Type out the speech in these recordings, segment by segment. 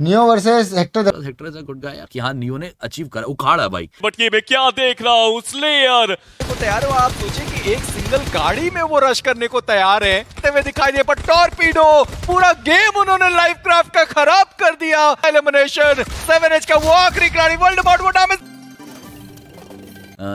Neo versus Hector Hector is a good guy यार कि हाँ नियो ने अचीव करा उखाड़ा भाई बट ये मैं क्या देख रहा हूँ स्लेयर को तैयार हो आप सोचे कि एक सिंगल गाड़ी में वो रश करने को तैयार है। हुए दिखाई दे पर टॉर्पीडो पूरा गेम उन्होंने लाइफ क्राफ्ट का खराब कर दिया। एलिमिनेशन सेवन एच का वो आखिरी खिलाड़ी वर्ल्ड अबाउट वो डैमेज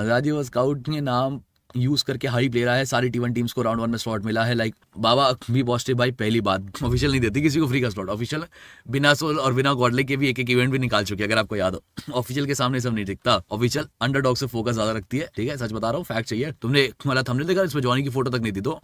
राजीव स्काउट ने नाम यूज़ करके हाई प्लेयर रहा है, सारी टी वन टीम्स को राउंड वन में स्लॉट मिला है। लाइक बाबा भी पॉजिटिव भाई पहली बात। ऑफिशियल नहीं देती किसी को फ्री का स्लॉट ऑफिशियल बिना सोल और बिना गॉडले के भी एक एक इवेंट भी निकाल चुके अगर आपको याद हो। ऑफिशियल के सामने सब नहीं दिखता। ऑफिशियल अंडरडॉग से फोकस ज़्यादा रखती है। ठीक है, सच बता रहा हूँ फैक्ट चाहिए। तुमने मतलब हमने देखा, इसमें जॉनी की फ़ोटो तक नहीं दी तो?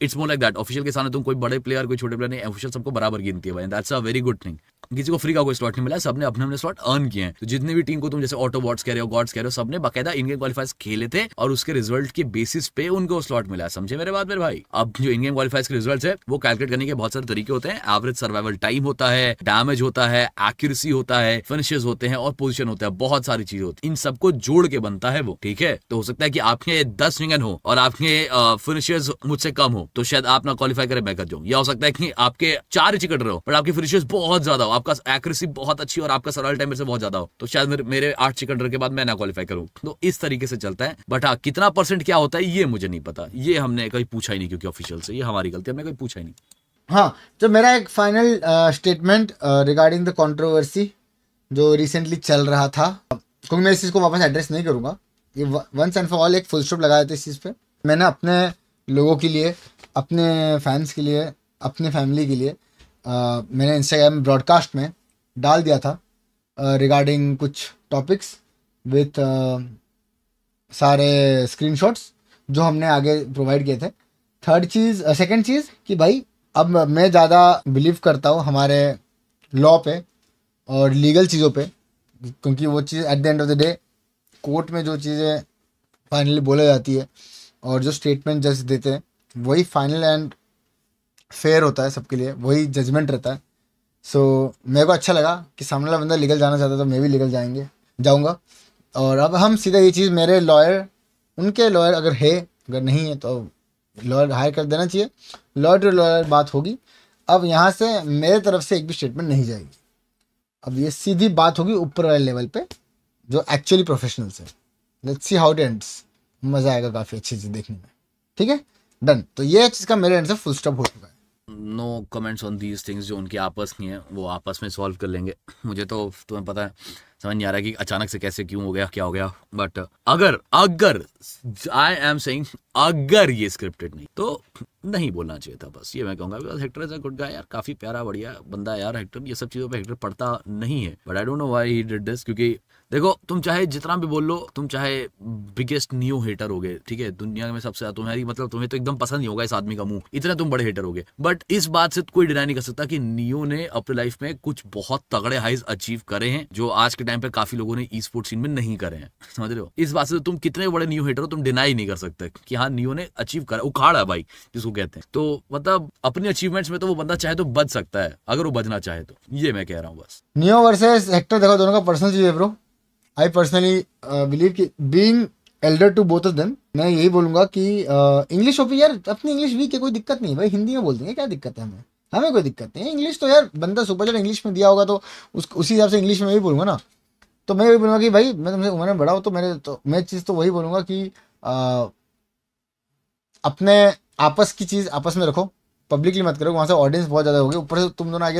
It's more like that official के सामने तुम कोई बड़े प्लेयर कोई छोटे प्लेयर नहीं ऑफिशियल सबको बराबर गिनती है भाई। That's a very good thing किसी को फ्री का कोई स्लॉट नहीं मिला, सबने अपने अपने स्लॉट अर्न किए हैं। तो जितने भी टीम को तुम जैसे ऑटो बॉट्स कह रहे हो गॉड्स कह रहे हो, सबने बाकायदा इनके क्वालिफाइज खेले थे और उसके रिज़ल्ट के बेसिस पे उनको स्लॉट मिला, समझे मेरे बात मेरे भाई? अब जो इनगेम क्वालिफाइज के रिज़ल्ट है, वो कैलकुलेट करने के बहुत सारे तरीके होते हैं। एवरेज सर्वाइवल टाइम होता है डैमेज होता है एक्यूरेसी होता है फिनिशेस होते हैं और पोजिशन होता है, बहुत सारी चीज़ें होती है। इन सबको जोड़ के बनता है वो, ठीक है? तो हो सकता है कि आपके दस विंगन हो और आपके फिनिशर्स मुझसे कम हो तो शायद आप ना क्वालिफाई करें मैं कर जाऊँ या हो सकता है कि आपके चार चिकट रहे हो बट आपके फिनिशर्स बहुत ज़्यादा हो, आपका एक्यूरेसी बहुत अच्छी और आपका सरल टाइम से बहुत ज़्यादा हो तो शायद मेरे आठ चिकन के बाद मैं ना क्वालिफाई करूँ। तो इस तरीके से चलता है। बट हाँ कितना परसेंट क्या होता है ये मुझे नहीं पता। ये हमने कहीं पूछा ही नहीं क्योंकि ऑफिशियल से ये हमारी गलती हमने कहीं पूछा ही नहीं। हाँ तो मेरा एक final statement regarding the controversy जो रिसेंटली चल रहा था। क्योंकि मैं इस चीज़ को वापस एड्रेस नहीं करूँगा। ये वंस एंड फॉर ऑल एक फुल स्टॉप लगाया था इस चीज़ पे। मैंने अपने लोगों के लिए अपने फैंस के लिए अपने फैमिली के लिए आ, मैंने इंस्टाग्राम ब्रॉडकास्ट में डाल दिया था रिगार्डिंग कुछ टॉपिक्स विथ सारे स्क्रीनशॉट्स जो हमने आगे प्रोवाइड किए थे। थर्ड चीज़ सेकेंड चीज़ कि भाई अब मैं ज़्यादा बिलीव करता हूँ हमारे लॉ पे और लीगल चीज़ों पे क्योंकि वो चीज़ at the end of the day court में जो चीज़ें फाइनली बोला जाती है और जो स्टेटमेंट जज देते हैं वही फाइनल एंड फेयर होता है सबके लिए वही जजमेंट रहता है। सो so, मेरे को अच्छा लगा कि सामने वाला बंदा लीगल जाना चाहता तो मैं भी लीगल जाएँगे जाऊँगा। और अब हम सीधा ये चीज़ मेरे लॉयर उनके लॉयर अगर है, अगर नहीं है तो लॉयर हायर कर देना चाहिए। लॉयर टू लॉयर बात होगी। अब यहाँ से मेरे तरफ़ से एक भी स्टेटमेंट नहीं जाएगी। अब ये सीधी बात होगी ऊपर वाले लेवल पे, जो एक्चुअली प्रोफेशनल्स है। Let's see how it ends मज़ा आएगा काफ़ी अच्छी चीज़ देखने में। ठीक है? डन तो ये चीज़ का मेरे एंड से फुल स्टॉप हो चुका है। No comments on these things जो उनके आपस की है, वो आपस में सॉल्व कर लेंगे। मुझे तो तुम्हें पता है समझ नहीं आ रहा कि अचानक से कैसे क्यों हो गया, क्या हो गया बट अगर अगर आई एम सेइंग अगर ये स्क्रिप्टेड नहीं तो नहीं बोलना चाहिए था बस। ये मैं कहूँगा because Hector is a good guy यार, काफ़ी प्यारा, बढ़िया बंदा यार हेक्टर ये सब चीज़ों पे हेक्टर पढ़ता नहीं है। But I don't know why he did this क्योंकि देखो, तुम चाहे जितना भी बोल लो, तुम चाहे बिगेस्ट न्यू हेटर हो गए ठीक है? दुनिया में सबसे तुम्हारी मतलब तुम्हें तो एकदम पसंद नहीं होगा इस आदमी का मुँह। इतने तुम बड़े हेटर हो गए बट इस बात से कोई डिनाई नहीं कर सकता कि नियो ने अपने लाइफ में कुछ बहुत तगड़े हाइज अचीव करे हैं, जो आज के टाइम पे काफ़ी लोगों ने ई स्पोर्ट सीन में नहीं करे हैं। समझ रहे हो? इस बात से तुम कितने बड़े न्यू हेटर हो, तुम डिनाई नहीं कर सकते कि हाँ नियो ने अचीव करा उखाड़ा भाई जिसको कहते हैं। तो मतलब अपनी अचीवमेंट्स में तो वो बंदा चाहे तो बच सकता है अगर वो बचना चाहे तो। ये मैं कह रहा हूँ बस। नियो वर्सेस हेक्टर देखो दोनों का पर्सनल चीज़ है ब्रो आई पर्सनली बिलीव कि being elder to both of them मैं यही बोलूँगा कि इंग्लिश uh, ओपी यार अपनी इंग्लिश वीक है कोई दिक्कत नहीं भाई। हिंदी में बोल देंगे क्या दिक्कत है हमें? हमें कोई दिक्कत नहीं इंग्लिश तो यार बंदा सुपर जब इंग्लिश में दिया होगा तो उस उसी हिसाब से इंग्लिश में भी बोलूँगा ना। तो मैं वही बोलूँगा कि भाई मैं तुमसे उम्र में बड़ा हूँ तो मेरे तो मैं चीज़ तो वही बोलूँगा कि uh, अपने आपस की चीज़ आपस में रखो पब्लिकली मत करो, वहाँ से ऑडियंस बहुत ज़्यादा होगी, ऊपर से तुम दोनों आगे